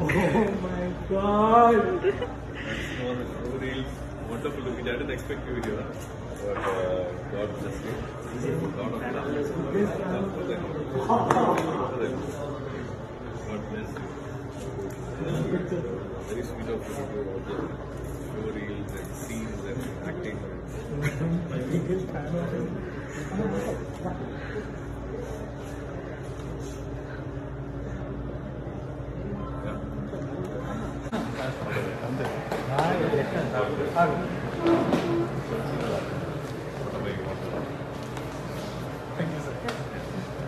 Oh my god. No reels. Wonderful looking. I didn't expect you here. But uh, God bless you. God of love. Them. For them. God bless you. Very sweet of you to all the show and scenes and acting. 안 돼. 아, 예. 아,